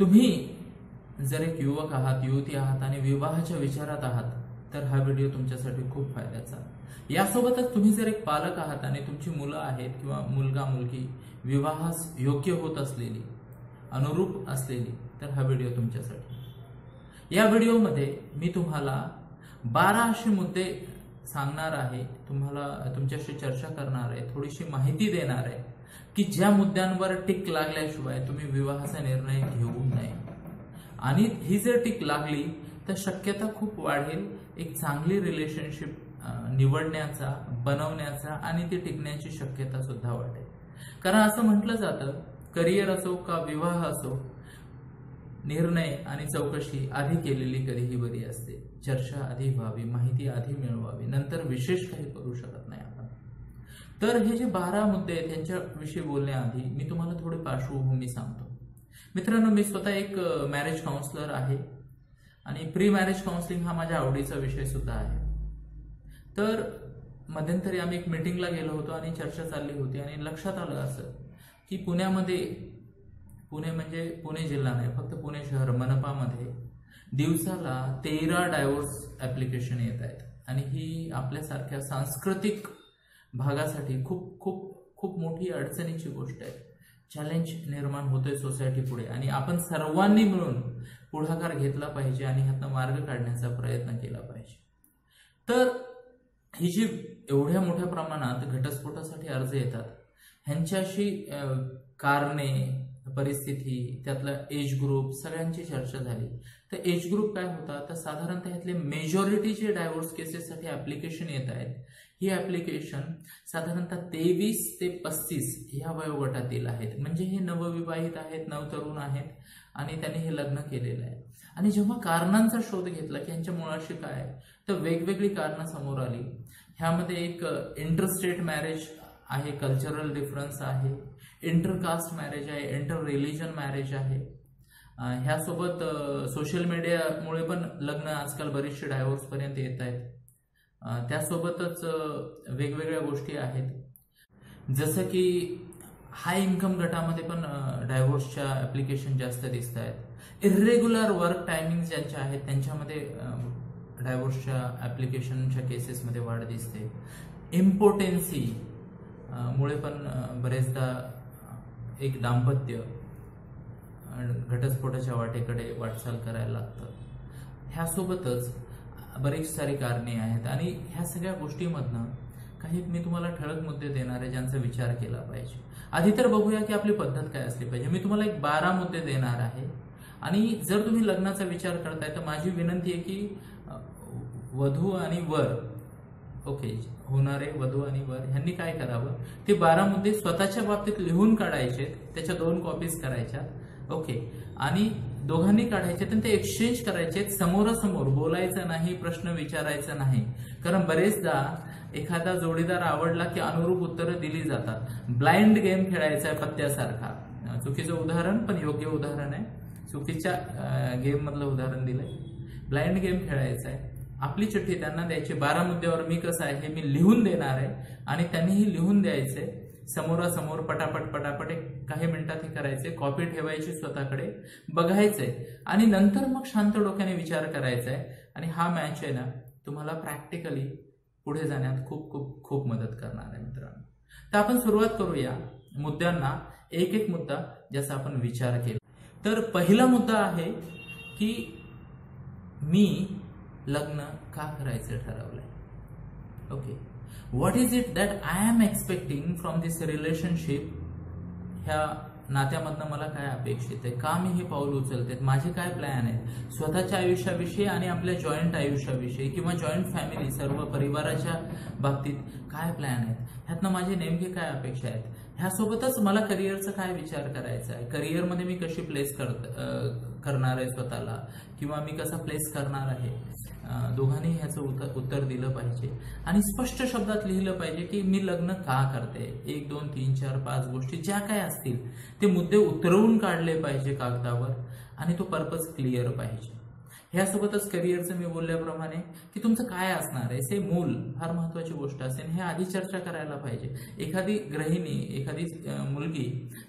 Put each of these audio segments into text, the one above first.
तुम्ही जर एक युवक आहात युवती आहात आणि विवाहाच्या विचारात आहात तर हा व्हिडिओ तुमच्यासाठी खूप फायद्याचा. यासोबतच तुम्ही जर एक पालक आहात आणि तुमची मुलं आहेत किंवा मुलगा मुलगी विवाहास योग्य होत असलेली अनुरूप असलेली तर हा व्हिडिओ तुमच्यासाठी. या व्हिडिओमध्ये मी तुम्हाला बारा असे मुद्दे सांगणार आहे. तुम्हाला तुमच्याशी चर्चा करणार आहे थोडीशी माहिती देणार आहे. की ज्या मुद्द्यांवर टिक लागल्याशिवाय तुम्ही विवाहाचा निर्णय घेऊ नये. आणि ही जर टिक लागली तर शक्यता खूप वाढेल. एक चांगली रिलेशनशिप निवडण्याचा बनवण्याचा आणि ती टिकण्याची शक्यता सुद्धा वाढेल. कारण असं म्हटलं जातं करिअर असो का विवाह असो निर्णय आणि चौकशी आधी केलेली कधीही बरी असते. चर्चा आधी व्हावी माहिती आधी मिळवावी नंतर विशेष काही करू शकत नाही. तर हे जे बारा मुद्दे आहेत त्यांच्याविषयी बोलण्याआधी मी तुम्हाला थोडी पार्श्वभूमी सांगतो. मित्रांनो मी स्वतः एक मॅरेज काउन्सलर आहे आणि प्री मॅरेज काउन्सिलिंग हा माझ्या आवडीचा विषय सुद्धा आहे. तर मध्यंतरी आम्ही एक मिटिंगला गेलो होतो आणि चर्चा चालली होती आणि लक्षात आलं असं की पुण्यामध्ये पुणे म्हणजे पुणे जिल्हा नाही फक्त पुणे शहर मनपामध्ये दिवसाला तेरा डायव्होर्स ऍप्लिकेशन येत आहेत. आणि ही आपल्यासारख्या सांस्कृतिक भागासाठी खूप खूप खूप मोठी अडचणीची गोष्ट आहे. चॅलेंज निर्माण होतोय सोसायटी पुढे आणि आपण सर्वांनी मिळून पुढाकार घेतला पाहिजे आणि ह्यातनं मार्ग काढण्याचा प्रयत्न केला पाहिजे. तर ही जी एवढ्या मोठ्या प्रमाणात घटस्फोटासाठी अर्ज येतात ह्यांच्याशी कारणे परिस्थिती त्यातला एज ग्रुप सगळ्यांची चर्चा झाली. तर एज ग्रुप काय होता? तर साधारणतः ह्यातले मेजॉरिटी जे डायव्होर्स केसेससाठी ऍप्लिकेशन येत आहेत. ही ॲप्लिकेशन साधारणतः तेवीस ते पस्तीस ह्या वयोगटातील आहेत. म्हणजे हे नवविवाहित आहेत नवतरुण आहेत आणि त्यांनी हे लग्न केलेलं आहे. आणि जेव्हा कारणांचा शोध घेतला की यांच्या मुळाशी काय तर वेगवेगळी कारणं समोर आली. ह्यामध्ये एक इंटरस्टेट मॅरेज आहे कल्चरल डिफरन्स आहे इंटरकास्ट मॅरेज आहे इंटर रिलिजन मॅरेज आहे ह्यासोबत सोशल मीडियामुळे पण लग्न आजकाल बरेचसे डायव्होर्सपर्यंत येत आहेत. त्यासोबतच वेगवेगळ्या गोष्टी आहेत. जसं की हाय इन्कम गटामध्ये पण डायव्होर्सच्या ऍप्लिकेशन जास्त दिसत आहेत इरेग्युलर वर्क टायमिंग ज्यांच्या आहेत त्यांच्यामध्ये डायव्होर्सच्या ऍप्लिकेशनच्या केसेसमध्ये वाढ दिसते. इम्पोर्टेन्सी मुळे पण बरेचदा एक दाम्पत्य घटस्फोटाच्या वाटेकडे वाटचाल करायला लागतं. ह्यासोबतच बरीच सारी कारणे आहेत. आणि ह्या सगळ्या गोष्टीमधनं काही मी तुम्हाला ठळक मुद्दे देणार आहे ज्यांचा विचार केला पाहिजे. आधी तर बघूया की आपली पद्धत काय असली पाहिजे. मी तुम्हाला एक बारा मुद्दे देणार आहे. आणि जर तुम्ही लग्नाचा विचार करताय तर माझी विनंती आहे की वधू आणि वर. ओके होणारे वधू आणि वर. ह्यांनी काय करावं? ते बारा मुद्दे स्वतःच्या बाबतीत लिहून काढायचे. त्याच्या दोन कॉपीज करायच्या. ओके. आणि दोघांनी काढायचे आणि ते एक्सचेंज करायचे समोरासमोर. बोलायचं नाही प्रश्न विचारायचा नाही. कारण बरेचदा एखादा जोडीदार आवडला की अनुरूप उत्तरं दिली जातात. ब्लाइंड गेम खेळायचा आहे पत्त्यासारखा. चुकीचं उदाहरण पण योग्य उदाहरण आहे. चुकीच्या गेम मधलं उदाहरण दिलंय. ब्लाइंड गेम खेळायचा आहे. आपली चिठ्ठी त्यांना द्यायची. बारा मुद्द्यावर मी कसं आहे हे मी लिहून देणार आहे. आणि त्यांनीही लिहून द्यायचंय. समोरासमोर पटापट पटापट एक काही मिनिटात हे करायचे कॉपी ठेवायची स्वतःकडे बघायचंय. आणि नंतर मग शांत डोक्याने विचार करायचा आहे आणि हा मॅच आहे ना तुम्हाला प्रॅक्टिकली पुढे जाण्यात खूप खूप खूप मदत करणार आहे मित्रांनो. तर आपण सुरुवात करूया. मुद्द्यांना एक एक मुद्दा ज्याचा आपण विचार केला. तर पहिला मुद्दा आहे की मी लग्न का करायचं ठरवलंय? Okay what is it that I am expecting from this relationship ह्या नात्यामधनं मला काय अपेक्षित आहे? का मी हे पाऊल उचलते माझे काय प्लॅन आहेत? स्वतःच्या आयुष्याविषयी आणि आपल्या जॉईंट आयुष्याविषयी किंवा जॉईंट फॅमिली सर्व परिवाराच्या बाबतीत काय प्लॅन आहेत? ह्यातनं माझे नेमके काय अपेक्षा आहेत? ह्यासोबतच मला करिअरचा काय विचार करायचा आहे करिअरमध्ये मी कशी प्लेस करणार आहे स्वतःला? किंवा मी कसा प्लेस करणार आहे? दोघांनी ह्याचं उत्तर उत्तर दिलं पाहिजे. आणि स्पष्ट शब्दात लिहिलं पाहिजे की मी लग्न का करते? एक दोन तीन चार पाच गोष्टी ज्या काय असतील ते मुद्दे उतरवून काढले पाहिजे कागदावर आणि तो पर्पज क्लिअर पाहिजे. ह्यासोबतच करिअरचं मी बोलल्याप्रमाणे की तुमचं काय असणार आहे? से मूल फार महत्वाची गोष्ट असेल. हे आधी चर्चा करायला पाहिजे. एखादी गृहिणी एखादी मुलगी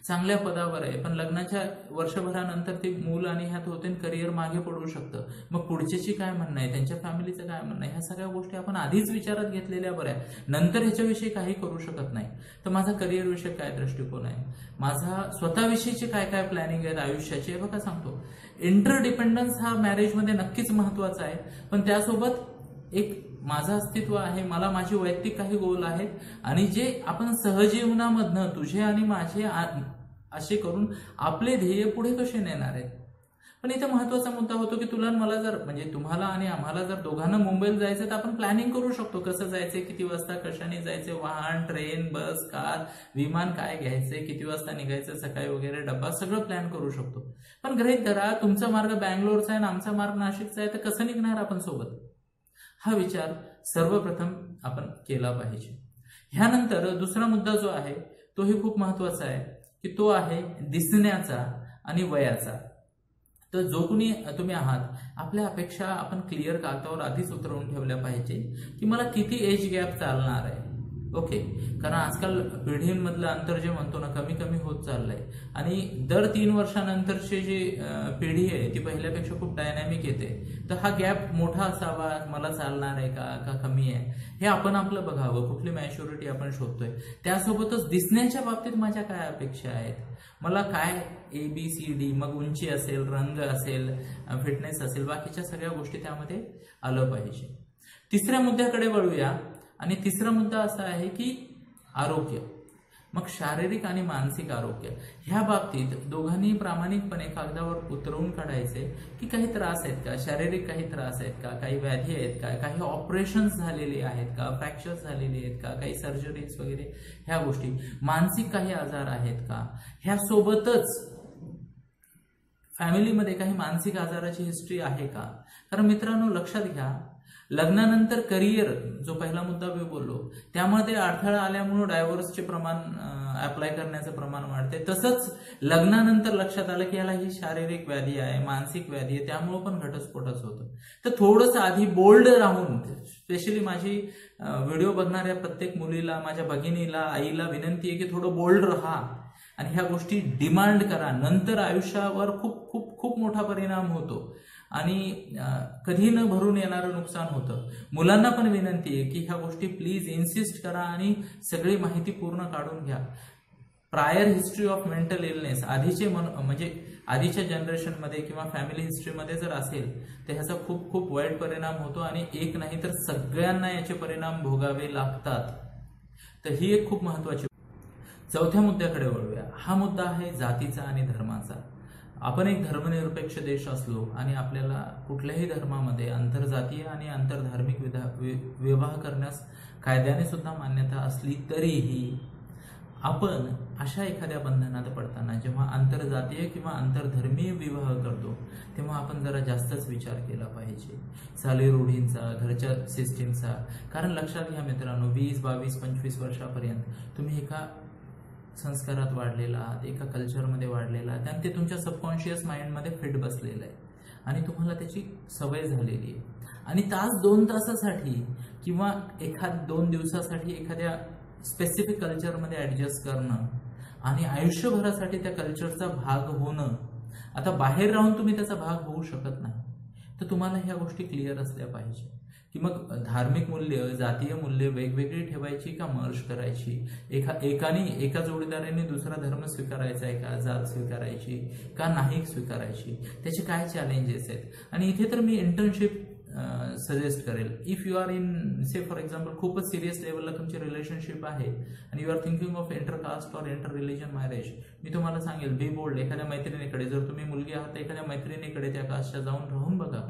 चांगल्या पदावर आहे पण लग्नाच्या वर्षभरानंतर ते मूल आणि ह्यात होते करिअर मागे पडू शकतं. मग पुढच्याची काय म्हणणं आहे? त्यांच्या फॅमिलीचं काय म्हणणं आहे? ह्या सगळ्या गोष्टी आपण आधीच विचारात घेतलेल्या बऱ्या नंतर ह्याच्याविषयी काही करू शकत नाही. तर माझा करिअर विषय काय दृष्टिकोन आहे? माझा स्वतःविषयीचे काय काय प्लॅनिंग आहेत? आयुष्याचे? बघा सांगतो. इंटरडिपेंडन्स हा मॅरेजमध्ये नक्कीच महत्त्वाचा आहे. पण त्यासोबत एक माझं अस्तित्व आहे मला माझी वैयक्तिक काही गोल आहेत आणि जे आपण सहजीवनामधनं तुझे आणि माझे असे करून आपले ध्येय पुढे कसे नेणार आहेत? पण इथे महत्त्वाचा मुद्दा होतो की तुला मला जर म्हणजे तुम्हाला आणि आम्हाला जर दोघांना मुंबईला जायचं तर आपण प्लॅनिंग करू शकतो. कसं जायचंय किती वाजता कशाने जायचे वाहन ट्रेन बस कार विमान काय घ्यायचे किती वाजता निघायचं सकाळी वगैरे डब्बा सगळं प्लॅन करू शकतो. पण गृहित धरा तुमचा मार्ग बँगलोरचा आहे आणि आमचा मार्ग नाशिकचा आहे तर कसं निघणार आपण सोबत? हा विचार सर्वप्रथम आपण केला पाहिजे. ह्यानंतर दुसरा मुद्दा जो आहे तोही खूप महत्त्वाचा आहे की तो आहे दिसण्याचा आणि वयाचा. तर जो कुणी तुम्ही आहात आपल्या अपेक्षा आपण क्लिअर कागदावर आधीच उतरवून ठेवल्या पाहिजे की मला किती एज गॅप चालणार आहे. ओके? कारण आजकाल पिढींमधलं अंतर जे म्हणतो ना कमी कमी होत चाललंय. आणि दर तीन वर्षानंतरची जी पिढी आहे ती पहिल्यापेक्षा खूप डायनॅमिक येते. तर हा गॅप मोठा असावा मला चालणार आहे का का कमी आहे? हे आपण आपलं बघावं कुठली मॅच्युरिटी आपण शोधतोय. त्यासोबतच दिसण्याच्या बाबतीत माझ्या काय अपेक्षा आहेत? मला काय ए बी सी डी मग उंची असेल रंग असेल फिटनेस असेल बाकीच्या सगळ्या गोष्टी त्यामध्ये आलं पाहिजे. तिसऱ्या मुद्द्याकडे वळूया. आणि तिसरा मुद्दा असा आहे की आरोग्य. मग शारीरिक आणि मानसिक आरोग्य. ह्या बाबतीत दोघांनी प्रामाणिकपणे कागदावर उतरवून काढायचे की काही त्रास आहेत का? शारीरिक काही त्रास आहेत का? काही व्याधी आहेत का? काही ऑपरेशन्स झालेले आहेत का? फ्रॅक्चर्स झालेले आहेत का? काही सर्जरीज वगैरे? ह्या गोष्टी. मानसिक काही आजार आहेत का? ह्या सोबतच फॅमिलीमध्ये काही मानसिक आजाराची हिस्ट्री आहे का? कारण मित्रांनो लक्षात घ्या लग्नानंतर करिअर जो पहिला मुद्दा मी बोललो त्यामध्ये अडथळा आल्यामुळे डायव्होर्सचे प्रमाण अप्लाय करण्याचं प्रमाण वाढते तसंच लग्नानंतर लक्षात आलं की याला ही शारीरिक व्याधी आहे मानसिक व्याधी आहे त्यामुळे पण घटस्फोटच होतं. तर थोडंसं आधी बोल्ड राहून स्पेशली माझी व्हिडिओ बघणाऱ्या प्रत्येक मुलीला माझ्या भगिनीला आईला विनंती आहे की थोडं बोल्ड राहा. आणि ह्या गोष्टी डिमांड करा. नंतर आयुष्यावर खूप खूप खूप मोठा परिणाम होतो. आणि कधी न भरून येणारं नुकसान होतं. मुलांना पण विनंती आहे की ह्या गोष्टी प्लीज इन्सिस्ट करा आणि सगळी माहिती पूर्ण काढून घ्या. Prior history of mental illness आधीचे मन म्हणजे आधीच्या जनरेशनमध्ये किंवा फॅमिली हिस्ट्रीमध्ये जर असेल तर ह्याचा खूप खूप वाईट परिणाम होतो आणि एक नाही तर सगळ्यांना याचे परिणाम भोगावे लागतात. तर ही एक खूप महत्वाची चौथ्या मुद्द्याकडे वळूया. हा मुद्दा आहे जातीचा आणि धर्माचा. आपण एक धर्मनिरपेक्ष देश असलो आणि आपल्याला कुठल्याही धर्मामध्ये आंतरजातीय आणि आंतरधार्मिक विधा वि- विवाह करण्यास कायद्याने सुद्धा मान्यता असली तरीही आपण अशा एखाद्या बंधनात पडताना जेव्हा आंतरजातीय किंवा आंतरधर्मीय विवाह करतो तेव्हा आपण जरा जास्तच विचार केला पाहिजे. चाली रूढींचा घरच्या सिस्टीमचा. कारण लक्षात घ्या मित्रांनो वीस बावीस पंचवीस वर्षापर्यंत तुम्ही एका संस्कारात वाढलेला आहात एका कल्चरमध्ये वाढलेला आहात आणि ते तुमच्या सबकॉन्शियस माइंडमध्ये फिट बसलेलं आहे. आणि तुम्हाला त्याची सवय झालेली आहे. आणि तास दोन तासासाठी किंवा एखाद दोन दिवसासाठी एखाद्या स्पेसिफिक कल्चरमध्ये ऍडजस्ट करणं आणि आयुष्यभरासाठी त्या कल्चरचा भाग होणं. आता बाहेर राहून तुम्ही त्याचा भाग होऊ शकत नाही. तर तुम्हाला ह्या गोष्टी क्लिअर असल्या पाहिजे. की मग धार्मिक मूल्य जातीय मूल्य वेगवेगळी ठेवायची का मर्ज करायची? एका एकाने एका जोडीदाराने दुसरा धर्म स्वीकारायचा आहे का? जात स्वीकारायची का नाही स्वीकारायची? त्याचे काय चॅलेंजेस आहेत? आणि इथे तर मी इंटर्नशिप सजेस्ट करेल. If you are in say for example खूपच सिरियस लेवलला तुमची रिलेशनशिप आहे आणि you are thinking of intercaste or inter religion marriage मी तुम्हाला सांगेल बी बोल्ड एखाद्या मैत्रिणीकडे जर तुम्ही मुलगी आहात तर एखाद्या मैत्रिणीकडे त्या कास्टच्या जाऊन राहून बघा.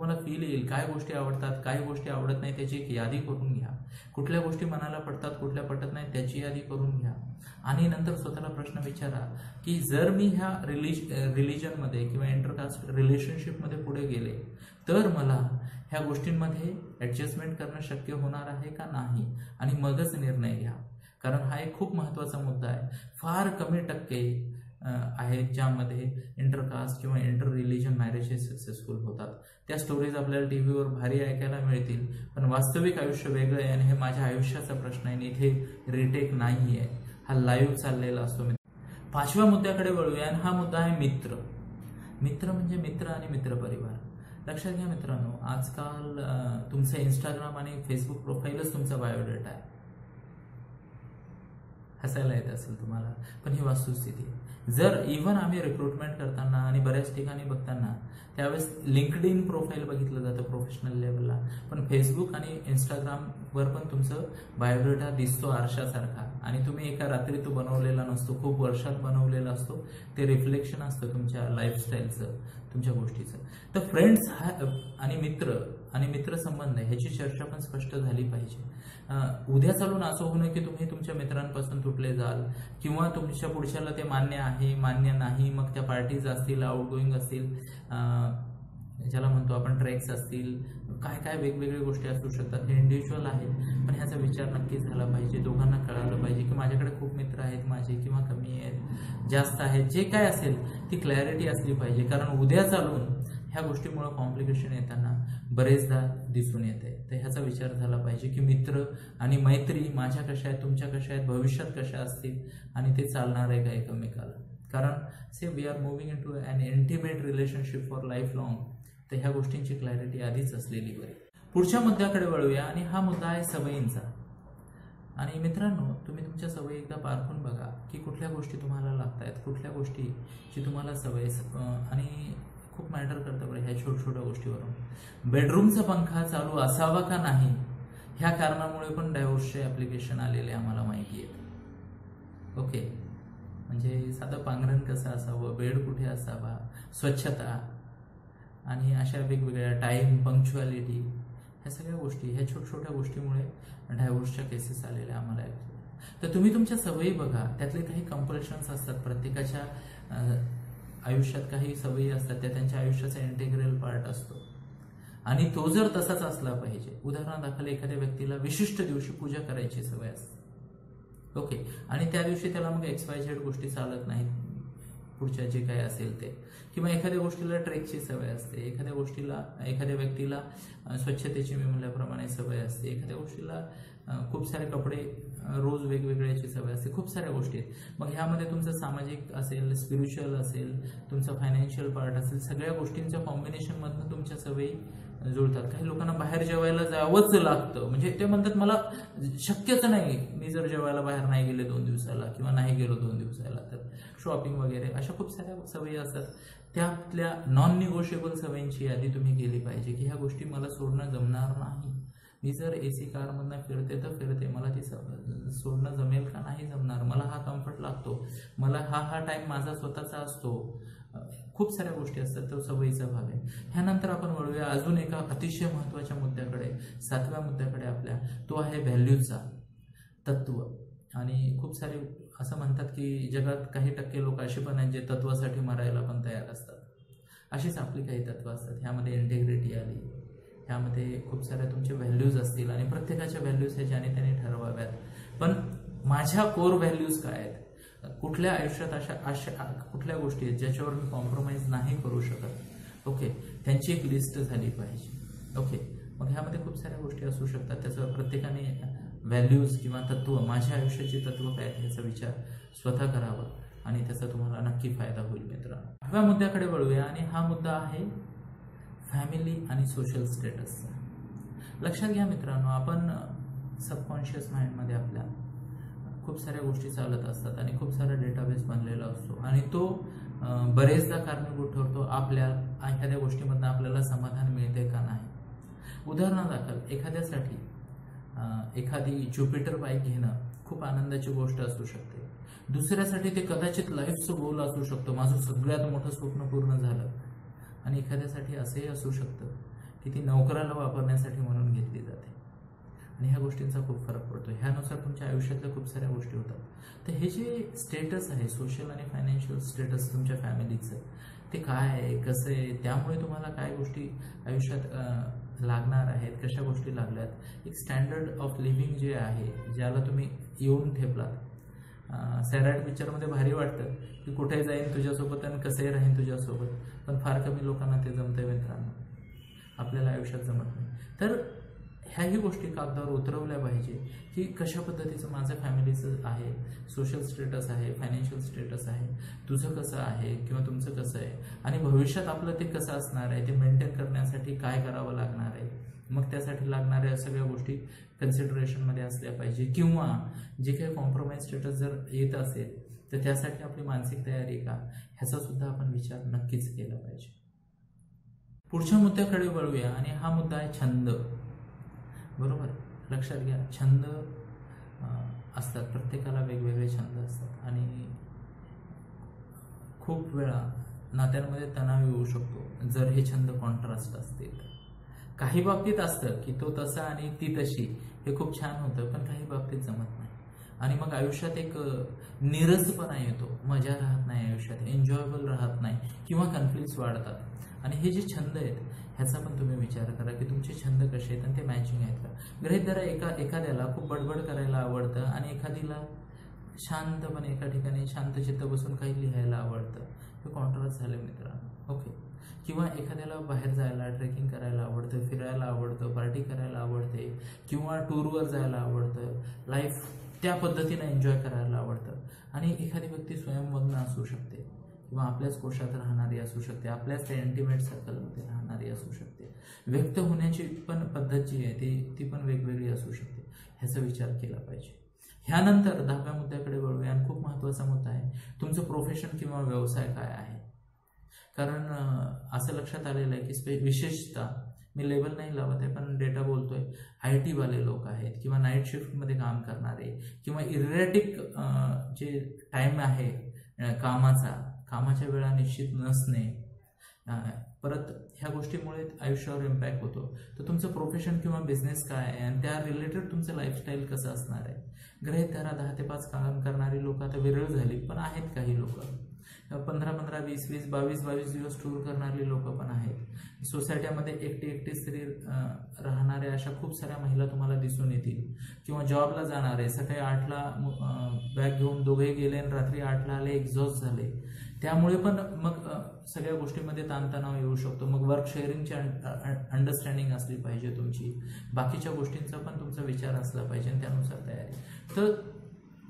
तुम्हाला फील येईल. काय गोष्टी आवडतात काय गोष्टी आवडत नाही त्याची एक यादी करून घ्या. कुठल्या गोष्टी मनाला पडतात कुठल्या पटत नाही त्याची यादी करून घ्या. आणि नंतर स्वतःला प्रश्न विचारा की जर मी ह्या रिलिज रिलिजनमध्ये किंवा इंटरकास्ट रिलेशनशिपमध्ये पुढे गेले तर मला ह्या गोष्टींमध्ये ॲडजस्टमेंट करणं शक्य होणार आहे का नाही? आणि मगच निर्णय घ्या. कारण हा एक खूप महत्त्वाचा मुद्दा आहे. फार कमी टक्के आहेत ज्यामध्ये इंटरकास्ट किंवा इंटर रिलिजन मॅरेजेस सक्सेसफुल होतात. त्या स्टोरीज आपल्याला टी व्हीवर भारी ऐकायला मिळतील पण वास्तविक आयुष्य वेगळं आहे आणि हे माझ्या आयुष्याचा प्रश्न आहे आणि इथे रिटेक नाही आहे. हा लाईव्ह चाललेला असतो पाचव्या मुद्द्याकडे वळूया आणि हा मुद्दा आहे मित्र. मित्र म्हणजे मित्र आणि मित्रपरिवार लक्षात घ्या मित्रांनो आजकाल तुमचं इंस्टाग्राम आणि फेसबुक प्रोफाईलच तुमचा बायोडेटा आहे. हसायला येत असेल तुम्हाला. पण ही वस्तुस्थिती जर इव्हन आम्ही रिक्रुटमेंट करताना आणि बऱ्याच ठिकाणी बघताना त्यावेळेस लिंकड इन प्रोफाईल बघितलं जातं प्रोफेशनल लेवलला पण फेसबुक आणि इंस्टाग्रामवर पण तुमचं बायोडेटा दिसतो आरशासारखा. आणि तुम्ही एका रात्री तो बनवलेला नसतो खूप वर्षात बनवलेला असतो. ते रिफ्लेक्शन असतं तुमच्या लाईफस्टाईलचं तुमच्या गोष्टीचं. तर फ्रेंड्स हा आणि मित्र आणि मित्रसंबंध ह्याची चर्चा पण स्पष्ट झाली पाहिजे. उद्या चालून असं होणं की तुम्ही तुमच्या मित्रांपासून तुटले जाल किंवा तुमच्या पुढच्याला ते मान्य आहे मान्य नाही मग त्या पार्टीज असतील आउटगोईंग असतील ज्याला म्हणतो आपण ट्रेक्स असतील काय काय वेगवेगळ्या गोष्टी असू शकतात हे इंडिव्हिज्युअल आहेत. पण ह्याचा विचार नक्की झाला पाहिजे दोघांना कळालं पाहिजे की माझ्याकडे खूप मित्र आहेत माझे किंवा कमी आहेत जास्त आहेत जे काय असेल ती क्लॅरिटी असली पाहिजे. कारण उद्या चालून ह्या गोष्टीमुळं कॉम्प्लिकेशन येताना बरेचदा दिसून येत आहे तर ह्याचा विचार झाला पाहिजे की मित्र आणि मैत्री माझ्या कशा आहेत तुमच्या कशा आहेत भविष्यात कशा असतील आणि ते चालणार आहे का एकमेकाला? कारण say we are moving into an intimate relationship for life long तर ह्या गोष्टींची क्लॅरिटी आधीच असलेली बरी. पुढच्या मुद्द्याकडे वळूया आणि हा मुद्दा आहे सवयींचा. आणि मित्रांनो तुम्ही तुमच्या सवयी एकदा पारखून बघा की कुठल्या गोष्टी तुम्हाला लागत आहेत कुठल्या गोष्टीची तुम्हाला सवय आणि खूप मॅटर करतं बरं ह्या छोट्या छोट्या गोष्टीवरून. बेडरूमचा पंखा चालू असावा का नाही? ह्या कारणामुळे पण डायव्होर्सचे ॲप्लिकेशन आलेले आम्हाला माहिती आहेत ओके म्हणजे साधं पांघरण कसं असावं? बेड कुठे असावा? स्वच्छता. आणि अशा वेगवेगळ्या टाईम पंक्च्युअलिटी ह्या सगळ्या गोष्टी ह्या छोट्या छोट्या गोष्टीमुळे डायव्होर्सच्या केसेस आलेल्या आम्हाला तर तुम्ही तुमच्या सवयी बघा. त्यातले काही कंपल्शन्स असतात. प्रत्येकाच्या आयुष्यात काही सवयी असतात त्या त्यांच्या आयुष्याचा इंटेग्रल पार्ट असतो. आणि तो जर तसाच असला पाहिजे उदाहरणादाखल एखाद्या व्यक्तीला विशिष्ट दिवशी पूजा करायची सवय असते. ओके आणि त्या दिवशी त्याला मग एक्स वाय झेड गोष्टी चालत नाहीत. पुढच्या जे काही असेल ते. किंवा एखाद्या गोष्टीला ट्रेकची सवय असते एखाद्या गोष्टीला एखाद्या व्यक्तीला स्वच्छतेची मी म्हणल्याप्रमाणे सवय असते एखाद्या गोष्टीला खूप सारे कपडे रोज वेगवेगळ्याची सवय असते खूप साऱ्या गोष्टी आहेत. मग ह्यामध्ये तुमचं सामाजिक असेल स्पिरिच्युअल असेल तुमचं फायनान्शियल पार्ट असेल सगळ्या गोष्टींच्या कॉम्बिनेशनमधनं तुमच्या सवयी जुळतात. काही लोकांना बाहेर जेवायला जावंच लागतं. म्हणजे ते म्हणतात मला शक्यच नाही. मी जर जेवायला बाहेर नाही गेले दोन दिवसाला किंवा नाही गेलो दोन दिवसाला तर शॉपिंग वगैरे. अशा खूप साऱ्या सवयी असतात. त्यातल्या नॉन निगोशिएबल सवयींची यादी तुम्ही केली पाहिजे की ह्या गोष्टी मला सोडणं जमणार नाही. मी जर ए सी कारमधनं फिरते तर फिरते. मला ती सोडणं जमेल का नाही जमणार? मला हा कम्फर्ट लागतो. मला हा हा टाईम माझा स्वतःचा असतो. खूप साऱ्या गोष्टी असतात तो सवयीचा भाग आहे. ह्यानंतर आपण वळूया अजून एका अतिशय महत्त्वाच्या मुद्द्याकडे सातव्या मुद्द्याकडे आपल्या. तो आहे व्हॅल्यूचा तत्व. आणि खूप सारे असं म्हणतात की जगात काही टक्के लोक असे पण आहेत जे तत्वासाठी मरायला पण तयार असतात. अशीच आपली काही तत्व असतात. ह्यामध्ये इंटेग्रिटी आली. ह्यामध्ये खूप साऱ्या तुमचे व्हॅल्यूज असतील आणि प्रत्येकाच्या व्हॅल्यूज हे ज्याने त्याने ठरवाव्यात. पण माझ्या कोर व्हॅल्यूज काय आहेत? कुठल्या आयुष्यात अशा अशा कुठल्या गोष्टी आहेत ज्याच्यावर मी कॉम्प्रोमाइज नाही करू शकत? ओके त्यांची एक लिस्ट झाली पाहिजे. ओके मग ह्यामध्ये खूप साऱ्या गोष्टी असू शकतात. त्याचं प्रत्येकाने व्हॅल्यूज किंवा तत्व माझ्या आयुष्याची तत्व काय आहेत याचा विचार स्वतः करावा आणि त्याचा तुम्हाला नक्की फायदा होईल मित्रांनो. आठव्या मुद्द्याकडे वळूया आणि हा मुद्दा आहे फॅमिली आणि सोशल स्टेटस लक्षात घ्या मित्रांनो आपण सबकॉन्शियस माइंडमध्ये आपल्या खूप साऱ्या गोष्टी चालत असतात आणि खूप सारा डेटाबेस बनलेला असतो. आणि तो बरेचदा कारणीभूत ठरतो आपल्या एखाद्या गोष्टीमधनं आपल्याला समाधान मिळते का नाही. उदाहरणादाखल एखाद्यासाठी एखादी ज्युपिटर बाईक घेणं खूप आनंदाची गोष्ट असू शकते. दुसऱ्यासाठी ते कदाचित लाईफचं गोल असू शकतो. माझं सगळ्यात मोठं स्वप्न पूर्ण झालं. आणि एखाद्यासाठी असंही असू शकतं की ती नोकराला वापरण्यासाठी म्हणून घेतली जाते. आणि ह्या गोष्टींचा खूप फरक पडतो ह्यानुसार तुमच्या आयुष्यातल्या खूप साऱ्या गोष्टी होतात. तर हे जे स्टेटस आहे सोशल आणि फायनान्शियल स्टेटस तुमच्या फॅमिलीचं ते काय आहे कसं आहे त्यामुळे तुम्हाला काय गोष्टी आयुष्यात लागणार आहेत कशा गोष्टी लागल्यात? एक स्टँडर्ड ऑफ लिव्हिंग जे आहे ज्याला तुम्ही येऊन ठेपलात. सॅरॅड पिक्चरमध्ये भारी वाटतं की कुठे जाईन तुझ्यासोबत आणि कसंही राहीन तुझ्यासोबत पण फार कमी लोकांना ते जमतंय मित्रांनो. आपल्याला आयुष्यात जमत नाही. तर ह्याही गोष्टी कागदावर उतरवल्या पाहिजे की कशा पद्धतीचं माझं फॅमिलीचं आहे सोशल स्टेटस आहे फायनान्शियल स्टेटस आहे तुझं कसं आहे किंवा तुमचं कसं आहे? आणि भविष्यात आपलं ते कसं असणार आहे? ते मेंटेन करण्यासाठी काय करावं लागणार आहे? मग त्यासाठी लागणाऱ्या सगळ्या गोष्टी कन्सिडरेशनमध्ये असल्या पाहिजे. किंवा जे काही कॉम्प्रोमाइज स्टेटस जर येत असेल तर त्यासाठी आपली मानसिक तयारी का? ह्याचा सुद्धा आपण विचार नक्कीच केला पाहिजे. पुढच्या मुद्द्याकडे वळूया आणि हा मुद्दा आहे छंद. बरोबर? लक्षात घ्या छंद असतात. प्रत्येकाला वेगवेगळे छंद असतात. आणि खूप वेळा नात्यांमध्ये तणाव येऊ शकतो जर हे छंद कॉन्ट्रास्ट असतील. तर. काही बाबतीत असतं की तो तसा आणि ती तशी. हे खूप छान होतं पण काही बाबतीत जमत नाही. आणि मग आयुष्यात एक नीरसपणा येतो. मजा राहत नाही आयुष्यात. एन्जॉयबल राहत नाही. किंवा कन्फ्लिक्ट वाढतात. आणि हे जे छंद आहेत ह्याचा पण तुम्ही विचार करा की तुमचे छंद कसे आहेत आणि ते मॅचिंग आहेत का? ग्रहित धरा एका एखाद्याला खूप बडबड करायला आवडतं आणि एखादीला शांतपणे एका ठिकाणी शांत चित्त बसून काही लिहायला आवडतं. हे कॉन्ट्रास्ट झाले मित्रांनो. ओके. किंवा एखाद्याला बाहेर जायला ट्रेकिंग करायला आवडतं फिरायला आवडतं पार्टी करायला आवडते किंवा टूरवर जायला आवडतं लाईफ त्या पद्धतीनं एन्जॉय करायला आवडतं. आणि एखादी व्यक्ती स्वयंमग्न असू शकते. किंवा आपल्याच कोशात राहणारी असू शकते आपल्याच त्या इंटिमेट सर्कलमध्ये राहणारी असू शकते. व्यक्त होण्याची पण पद्धत जी आहे ती ती पण वेगवेगळी असू शकते. ह्याचा विचार केला पाहिजे. ह्यानंतर दहाव्या मुद्द्याकडे वळूया आणि खूप महत्त्वाचा मुद्दा आहे तुमचं प्रोफेशन किंवा व्यवसाय काय आहे? कारण असं लक्षात आलेलं आहे की स्पे विशेषतः मी लेबल नाही लावत आहे पण डेटा बोलतोय. आय टीवाले लोक आहेत किंवा नाईट शिफ्टमध्ये काम करणारे किंवा इरेटिक जे टाईम आहे कामाचा कामाच्या वेळा निश्चित नसणे परत ह्या गोष्टीमुळे आयुष्यावर इम्पॅक्ट होतो. तर तुमचं प्रोफेशन किंवा बिझनेस काय आहे? आणि त्या रिलेटेड तुमचं लाईफस्टाईल कसं असणार आहे? ग्रहित धरा दहा ते पाच काम करणारी लोक आता विरळ झाली पण आहेत काही लोक. पंधरा पंधरा वीस वीस बावीस बावीस दिवस टूर करणारी लोक पण आहेत. सोसायट्यामध्ये एकटी एकटी स्त्री राहणाऱ्या अशा खूप साऱ्या महिला तुम्हाला दिसून येतील. किंवा जॉबला जाणारे सकाळी आठला बॅग घेऊन दोघे गेले आणि रात्री आठला आले एक्झॉस्ट झाले. त्यामुळे पण मग सगळ्या गोष्टीमध्ये ताणतणाव येऊ शकतो. मग वर्क शेअरिंगची अंडरस्टँडिंग असली पाहिजे तुमची. बाकीच्या गोष्टींचा पण तुमचा विचार असला पाहिजे आणि त्यानुसार तयारी. तर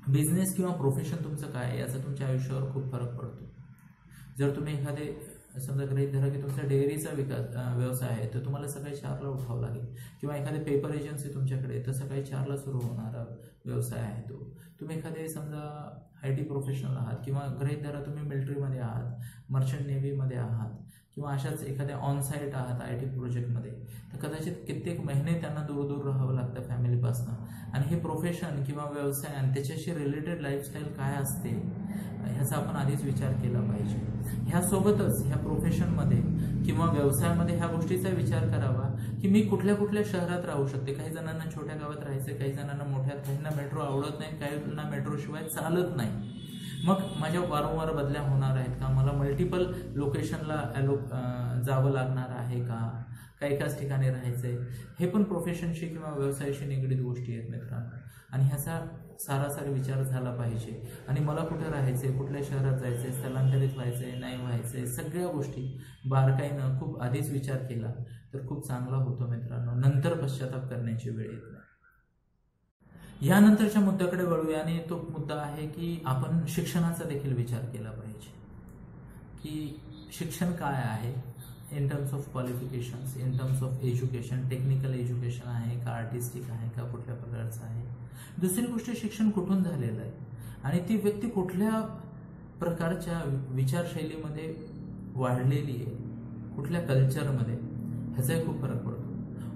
बिझनेस किंवा प्रोफेशन तुमचं काय याचा तुमच्या आयुष्यावर खूप फरक पडतो. जर तुम्ही एखादे समजा गृहित धरा की तुमचा डेअरीचा विकास व्यवसाय आहे तर तुम्हाला सकाळी चारला उठावं लागेल. किंवा एखादी पेपर एजन्सी तुमच्याकडे तर सकाळी चारला सुरू होणारा व्यवसाय आहे तो. तुम्ही एखादे समजा आय टी प्रोफेशनल आहात किंवा गृहित धरा तुम्ही मिलिटरीमध्ये आहात मर्चंट नेव्हीमध्ये आहात किंवा अशाच एखाद्या ऑन साईट आहात आय टी प्रोजेक्टमध्ये तर कदाचित कित्येक महिने त्यांना दूर दूर राहावं लागतं फॅमिलीपासनं आणि हे प्रोफेशन किंवा व्यवसाय आणि त्याच्याशी रिलेटेड लाईफस्टाईल काय असते ह्याचा आपण आधीच विचार केला पाहिजे. ह्यासोबतच ह्या प्रोफेशनमध्ये किंवा व्यवसायामध्ये ह्या गोष्टीचा विचार करावा की मी कुठल्या कुठल्या शहरात राहू शकते. काही जणांना छोट्या गावात राहायचं काही जणांना मोठ्या काहींना मेट्रो आवडत नाही काहींना मेट्रो शिवाय चालत नाही. मग माझ्या वारंवार बदल्या होणार आहेत का? मला मल्टिपल लोकेशनला ॲलो जावं लागणार आहे का? का एकाच ठिकाणी आहे हे पण प्रोफेशनशी किंवा व्यवसायाशी निगडीत गोष्टी आहेत मित्रांनो. आणि ह्याचा सारासार विचार झाला पाहिजे. आणि मला कुठं राहायचं आहे कुठल्या शहरात जायचं आहे स्थलांतरित व्हायचंय नाही व्हायचं आहे सगळ्या गोष्टी बारकाईनं खूप आधीच विचार केला तर खूप चांगला होतो मित्रांनो. नंतर पश्चाताप करण्याची वेळ येत नाही. यानंतरच्या मुद्द्याकडे वळूया आणि तो मुद्दा आहे की आपण शिक्षणाचा देखील विचार केला पाहिजे. की शिक्षण काय आहे? In terms of qualifications in terms of education technical education आहे का आर्टिस्टिक आहे का कुठल्या प्रकारचं आहे. दुसरी गोष्ट शिक्षण कुठून झालेलं आहे? आणि ती व्यक्ती कुठल्या प्रकारच्या विचारशैलीमध्ये वाढलेली आहे? कुठल्या कल्चरमध्ये ह्याचाही खूप फरक पडतो.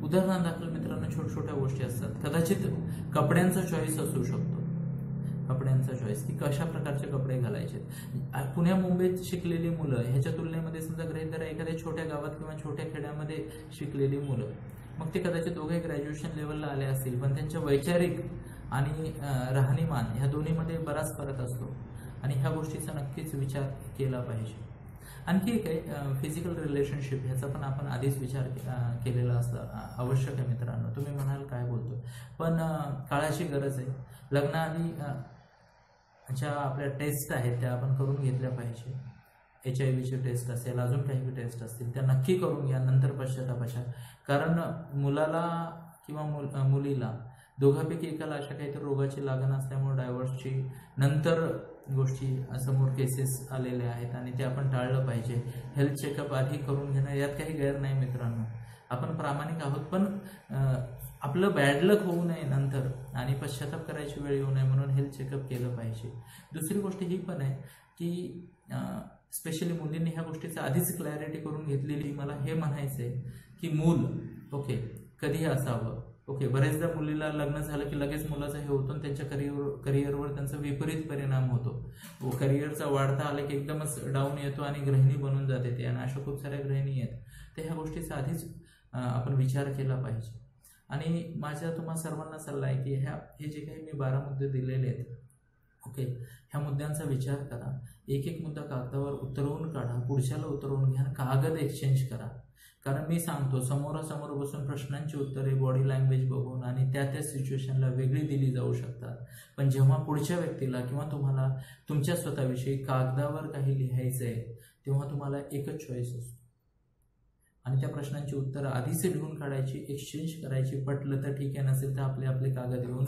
उदाहरणादाखल मित्रांनो छोट्या छोट्या गोष्टी असतात. कदाचित कपड्यांचा चॉईस असू शकतो. कपड्यांचा चॉईस की कशा प्रकारचे कपडे घालायचे? पुण्या मुंबईत शिकलेली मुलं ह्याच्या तुलनेमध्ये समजा ग्रहित धरा एखाद्या छोट्या गावात किंवा छोट्या खेड्यामध्ये शिकलेली मुलं. मग ते कदाचित दोघे ग्रॅज्युएशन लेवलला आले असतील पण त्यांच्या वैचारिक आणि राहणीमान ह्या दोन्हीमध्ये बराच फरक असतो. आणि ह्या गोष्टीचा नक्कीच विचार केला पाहिजे. आणखी एक आहे फिजिकल रिलेशनशिप ह्याचा पण आपण आधीच विचार केलेला असं आवश्यक आहे मित्रांनो. तुम्ही म्हणाल काय बोलतो पण काळाची गरज आहे. लग्नाआधी ज्या आपल्या टेस्ट आहेत त्या आपण करून घेतल्या पाहिजे. एच आय व्हीची टेस्ट असेल अजून काही टेस्ट असतील त्या नक्की करून घ्या नंतर पश्चातापाशा कारण मुलाला किंवा मुल मुलीला दोघांपैकी एकाला अशा काहीतरी रोगाची लागण असल्यामुळे डायव्हर्सची नंतर गोष्टी समोर केसेस आलेल्या आहेत आणि ते आपण टाळलं पाहिजे. हेल्थ चेकअप आधी करून घेणं यात काही गैर नाही मित्रांनो. आपण प्रामाणिक आहोत पण आपलं बॅड लक होऊ नये नंतर आणि पश्चाताप करायची वेळ येऊ नये म्हणून हेल्थ चेकअप केलं पाहिजे. दुसरी गोष्ट ही पण आहे की स्पेशली मुलींनी ह्या गोष्टीचं आधीच क्लॅरिटी करून घेतलेली मला हे म्हणायचं आहे की मूल ओके कधी असावं. ओके बऱ्याचदा मुलीला लग्न झालं की लगेच मुलाचं हे होतं आणि त्यांच्या करिअर करिअरवर त्यांचा विपरीत परिणाम होतो. हो, करिअरचा वाढता आला की एकदमच डाऊन येतो आणि गृहिणी बनून जाते ते आणि अशा खूप साऱ्या गृहिणी आहेत. तर ह्या गोष्टीचा आधीच आपण विचार केला पाहिजे. आणि माझ्या तुम्हा सर्वांना सल्ला आहे की ह्या हे जे काही मी बारा मुद्दे दिलेले आहेत ओके? ह्या मुद्द्यांचा विचार करा. एक एक मुद्दा कागदावर उतरवून काढा पुढच्याला उतरवून घ्या कागद एक्सचेंज करा. कारण मी सांगतो समोरासमोर बसून प्रश्नांची उत्तरे बॉडी लँग्वेज बघून आणि त्या त्या सिच्युएशनला वेगळी दिली जाऊ शकतात. पण जेव्हा पुढच्या व्यक्तीला किंवा तुम्हाला तुमच्या स्वतःविषयी कागदावर काही लिहायचं आहे तेव्हा तुम्हाला एकच चॉईस असतो. आणि त्या प्रश्नांची उत्तरं आधीच लिहून काढायची एक्सचेंज करायची. पटलं तर ठीक आहे नसेल तर आपले आपले कागद घेऊन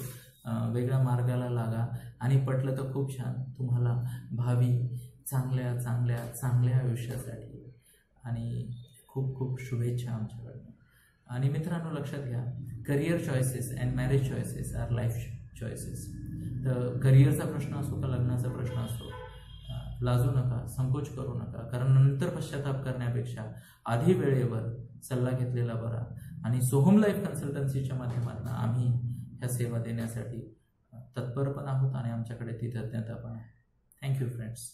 वेगळ्या मार्गाला लागा. आणि पटलं तर खूप छान. तुम्हाला भावी चांगल्या चांगल्या चांगल्या आयुष्यासाठी. आणि खूप खूप शुभेच्छा आमच्याकडनं. आणि मित्रांनो लक्षात घ्या career choices and marriage choices are life choices तर करिअरचा प्रश्न असो का लग्नाचा प्रश्न असो लाजू नका संकोच करू नका. कारण नंतर पश्चाताप करण्यापेक्षा आधी वेळेवर सल्ला घेतलेला बरा. आणि सोहम लाईफ कन्सल्टन्सीच्या माध्यमातून आम्ही ह्या सेवा देण्यासाठी तत्पर पण आहोत आणि आमच्याकडे ती तज्ञता पण आहे. Thank you friends